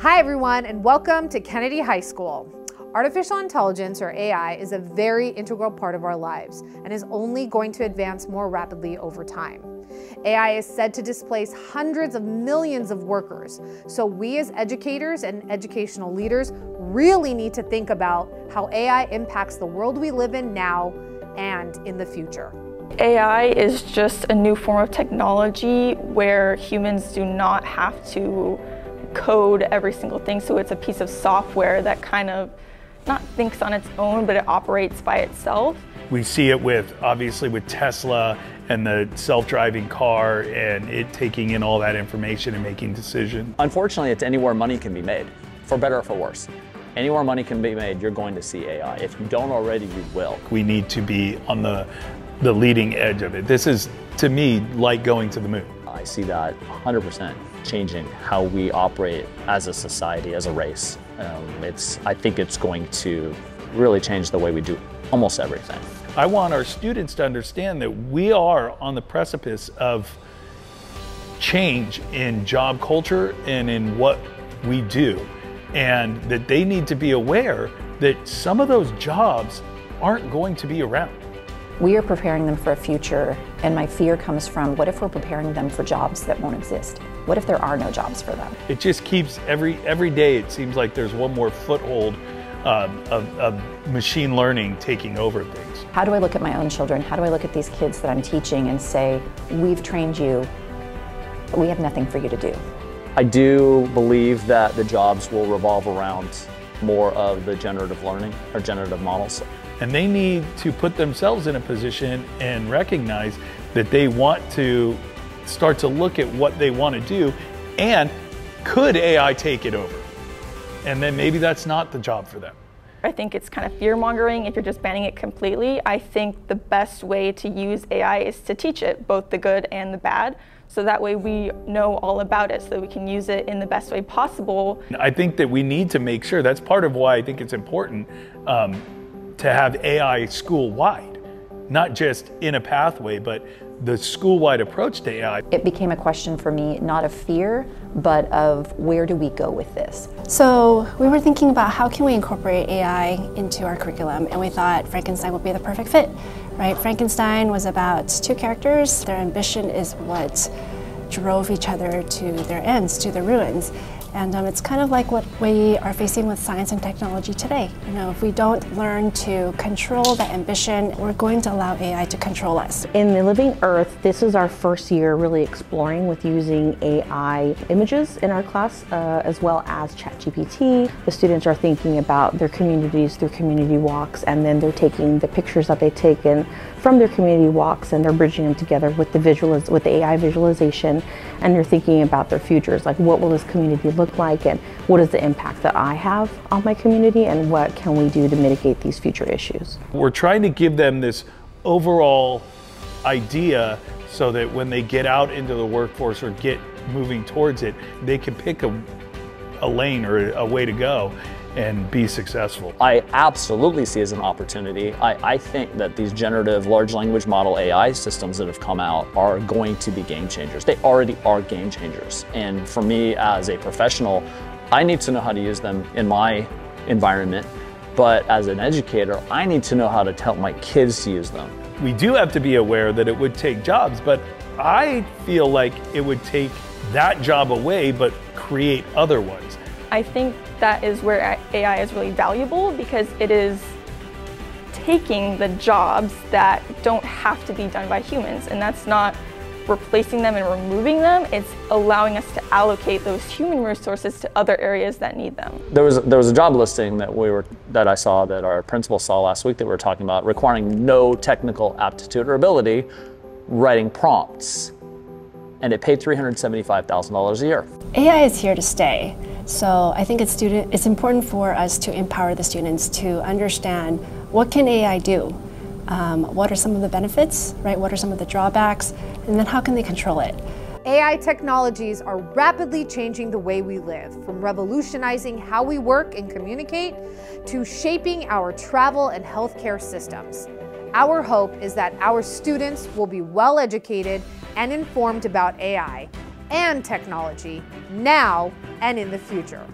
Hi everyone and welcome to Kennedy High School. Artificial intelligence, or AI, is a very integral part of our lives and is only going to advance more rapidly over time. AI is said to displace hundreds of millions of workers, so we as educators and educational leaders really need to think about how AI impacts the world we live in now and in the future. AI is just a new form of technology where humans do not have to code every single thing. So it's a piece of software that kind of not thinks on its own, but it operates by itself. We see it with, obviously, with Tesla and the self-driving car and it taking in all that information and making decisions. Unfortunately, it's anywhere money can be made, for better or for worse. Anywhere money can be made, you're going to see AI. If you don't already, you will. We need to be on the, the leading edge of it. This is, to me, like going to the moon. I see that 100% changing how we operate as a society, as a race. Um, it's, I think it's going to really change the way we do almost everything. I want our students to understand that we are on the precipice of change in job culture and in what we do. And that they need to be aware that some of those jobs aren't going to be around. We are preparing them for a future, and my fear comes from what if we're preparing them for jobs that won't exist? What if there are no jobs for them? It just keeps every every day. It seems like there's one more foothold um, of, of machine learning taking over things. How do I look at my own children? How do I look at these kids that I'm teaching and say, "We've trained you, but we have nothing for you to do"? I do believe that the jobs will revolve around more of the generative learning or generative models. And they need to put themselves in a position and recognize that they want to start to look at what they want to do and could AI take it over? And then maybe that's not the job for them. I think it's kind of fear mongering if you're just banning it completely. I think the best way to use AI is to teach it, both the good and the bad. So that way we know all about it so that we can use it in the best way possible. I think that we need to make sure that's part of why I think it's important um, to have AI school wide, not just in a pathway, but the school-wide approach to AI. It became a question for me, not of fear, but of where do we go with this? So we were thinking about how can we incorporate AI into our curriculum, and we thought Frankenstein would be the perfect fit, right? Frankenstein was about two characters. Their ambition is what drove each other to their ends, to their ruins. And um, it's kind of like what we are facing with science and technology today. You know, if we don't learn to control that ambition, we're going to allow AI to control us. In the Living Earth, this is our first year really exploring with using AI images in our class, uh, as well as ChatGPT. The students are thinking about their communities through community walks, and then they're taking the pictures that they've taken from their community walks and they're bridging them together with the visualiz with the AI visualization and they're thinking about their futures like what will this community look like and what is the impact that I have on my community and what can we do to mitigate these future issues. We're trying to give them this overall idea so that when they get out into the workforce or get moving towards it, they can pick a, a lane or a way to go and be successful. I absolutely see as an opportunity. I, I, think that these generative large language model AI systems that have come out are going to be game changers. They already are game changers. And for me as a professional, I need to know how to use them in my environment. But as an educator, I need to know how to tell my kids to use them. We do have to be aware that it would take jobs, but I feel like it would take that job away, but create other ones. I think that is where AI is really valuable because it is taking the jobs that don't have to be done by humans and that's not replacing them and removing them, it's allowing us to allocate those human resources to other areas that need them. There was there was a job listing that we were that I saw that our principal saw last week that we were talking about requiring no technical aptitude or ability, writing prompts, and it paid three hundred seventy five thousand dollars a year. AI is here to stay. So I think it's, student, it's important for us to empower the students to understand what can AI do? Um, what are some of the benefits, right? What are some of the drawbacks? And then how can they control it? AI technologies are rapidly changing the way we live, from revolutionizing how we work and communicate to shaping our travel and healthcare systems. Our hope is that our students will be well educated and informed about AI and technology now and in the future.